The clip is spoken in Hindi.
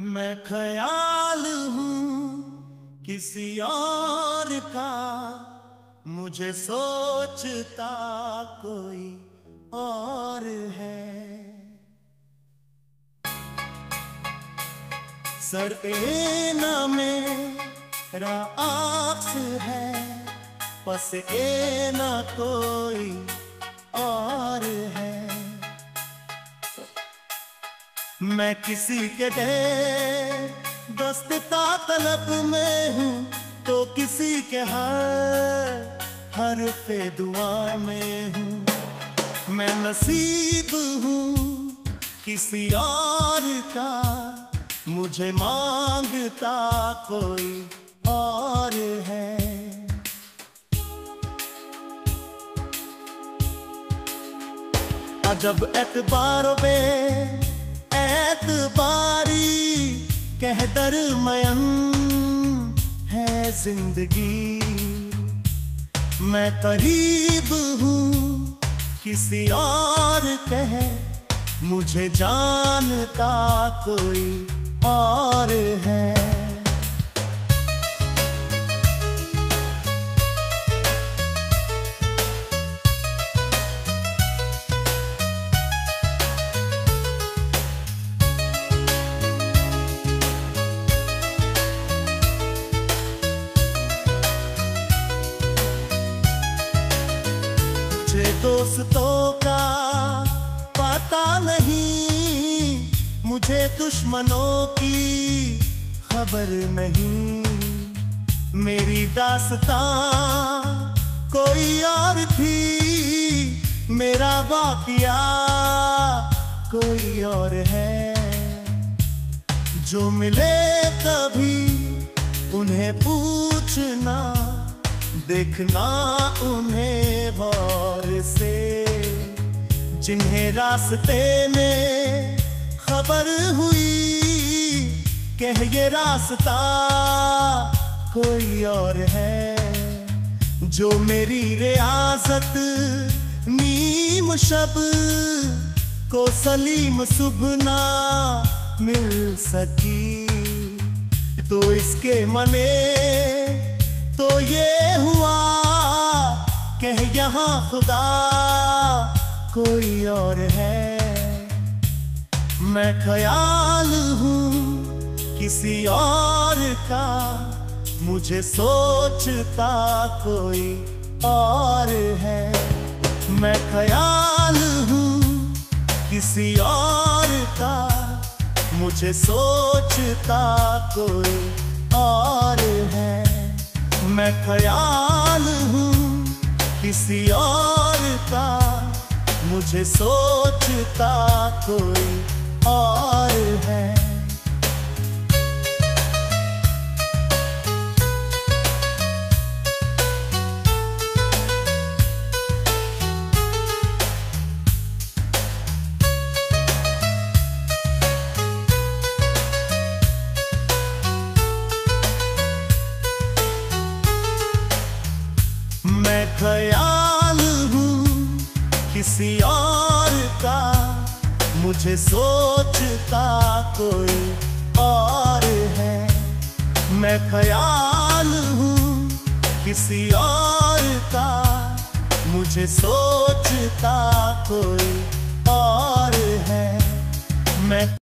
मैं ख्याल हूँ किसी और का, मुझे सोचता कोई और है। सर एना मेरा आँख है, पस एना कोई और है। मैं किसी के दस्तता तलब में हूँ तो किसी के हर हर पे दुआ में हूँ। मैं नसीब हूँ किसी और का, मुझे माँगता कोई और है। अजब एतबारों में एतबारी कह दर दरमयन है ज़िंदगी। मैं करीब हूँ, किसी और कह। मुझे जानता कोई और है। दोस्तों का पता नहीं, मुझे दुश्मनों की खबर नहीं। मेरी दास्तां कोई और थी, मेरा वाकिया कोई और है। जो मिले कभी उन्हें पूछना देखना उन्हें गौर से, जिन्हें रास्ते में खबर हुई, कह ये रास्ता कोई और है। जो मेरी रियासत नीम शब को सलीम सुबना मिल सकी तो इसके मने तो ये हुआ कह यहाँ खुदा, कोई और है। मैं ख्याल हूँ किसी और का, मुझे सोचता कोई और है। मैं ख्याल हूँ किसी और का, मुझे सोचता कोई और है। मैं ख्याल हूँ किसी और का मुझे सोचता कोई और मैं ख्याल हूँ किसी और का। मुझे सोचता कोई और है। मैं ख्याल हूँ किसी और का। मुझे सोचता कोई और है। मैं